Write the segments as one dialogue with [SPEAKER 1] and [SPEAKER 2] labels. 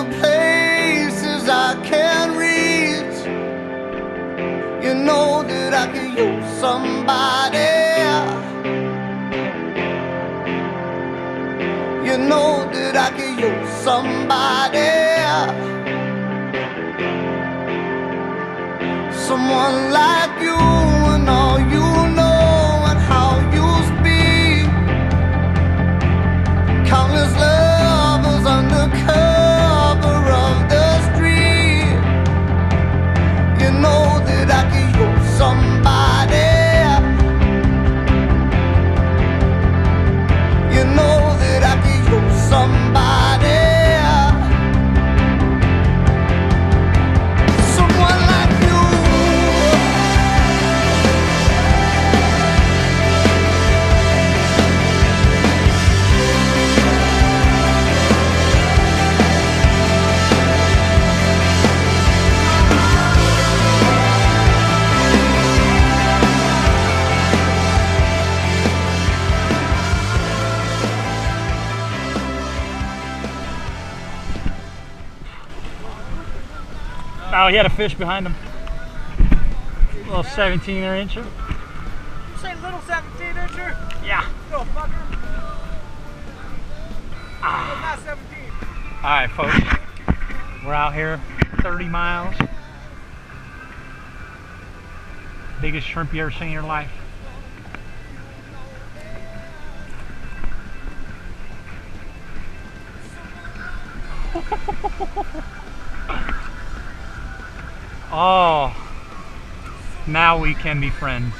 [SPEAKER 1] the places I can't reach. You know that I could use somebody. You know that I could use somebody. Someone like you
[SPEAKER 2] he had a fish behind him. A little 17 incher.
[SPEAKER 3] You say little 17 incher?
[SPEAKER 2] Yeah.
[SPEAKER 3] Little fucker. Ah. Not 17.
[SPEAKER 2] All right, folks. We're out here 30 miles. Biggest shrimp you ever seen in your life. oh, now we can be friends.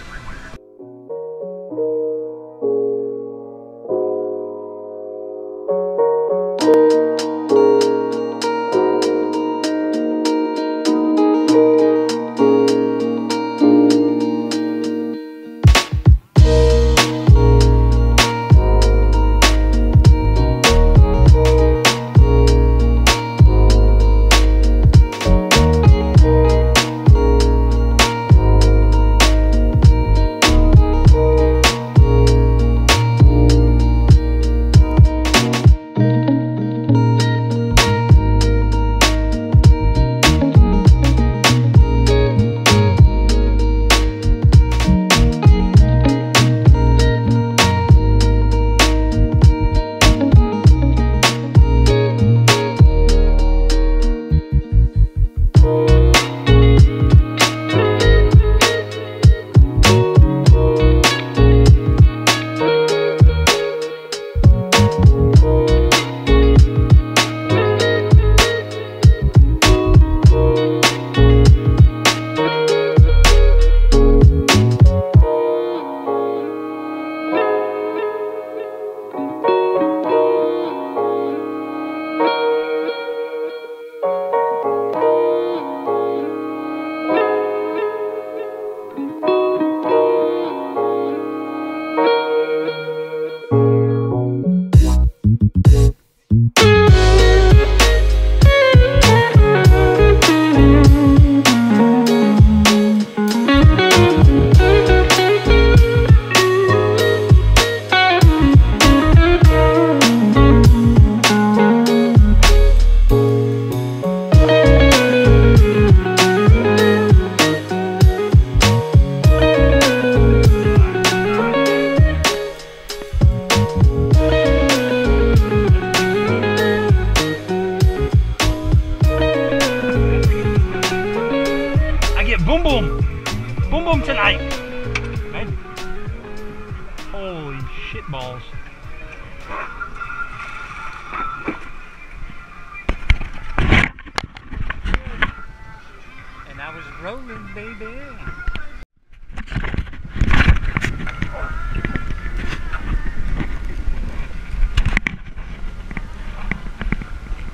[SPEAKER 2] Rolling, baby.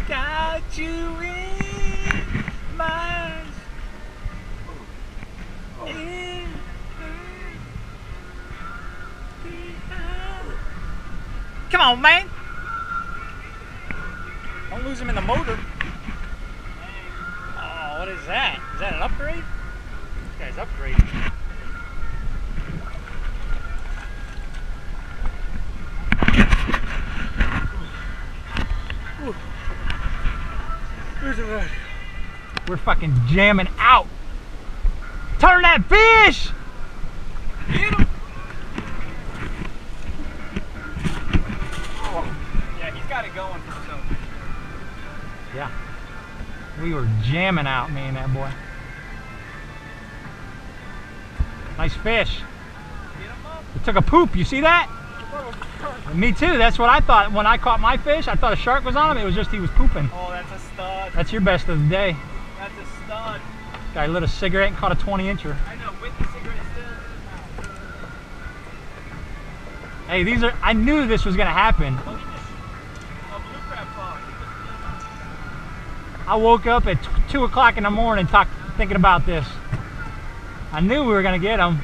[SPEAKER 2] Got you in my in Come on, man. Don't lose him in the motor. What is that? Is that an upgrade? This guy's upgrading. We're fucking jamming out. Turn that fish! Oh.
[SPEAKER 3] Yeah, he's got it going for himself. Yeah.
[SPEAKER 2] We were jamming out, me and that boy. Nice fish.
[SPEAKER 3] Get him up.
[SPEAKER 2] It took a poop. You see that? Me too. That's what I thought when I caught my fish. I thought a shark was on him. It was just he was pooping.
[SPEAKER 3] Oh, that's a stud.
[SPEAKER 2] That's your best of the day.
[SPEAKER 3] That's a stud.
[SPEAKER 2] Guy lit a cigarette and caught a 20 incher.
[SPEAKER 3] I know, with the cigarette still.
[SPEAKER 2] Hey, these are. I knew this was gonna happen.
[SPEAKER 3] Look at this. A blue crab frog.
[SPEAKER 2] I woke up at two o'clock in the morning, talk, thinking about this. I knew we were gonna get them.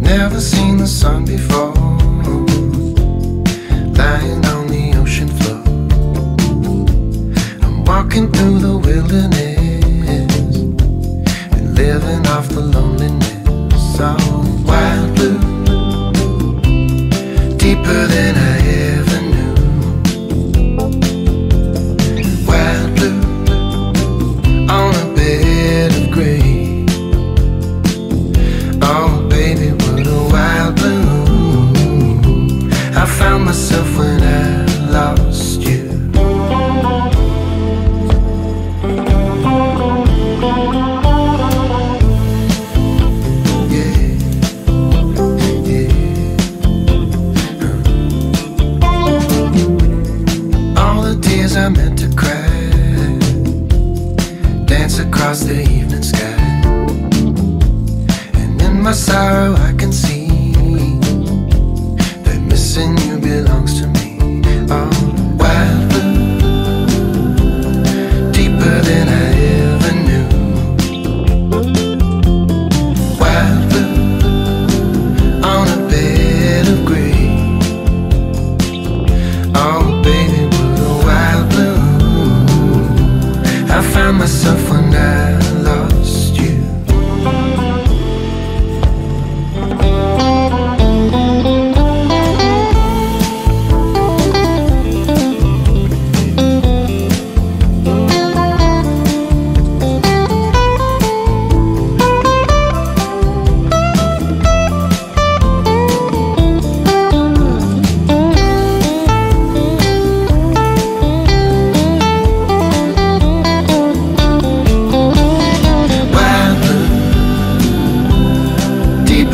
[SPEAKER 4] Never seen the sun before. Lying walking through the wilderness and living off the loneliness. Oh, wild blue, deeper than I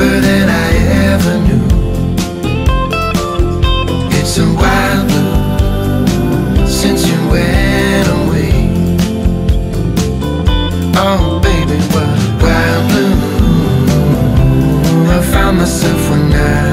[SPEAKER 4] deeper than I ever knew. It's a wild blue since you went away. Oh, baby, what wild blue? I found myself when I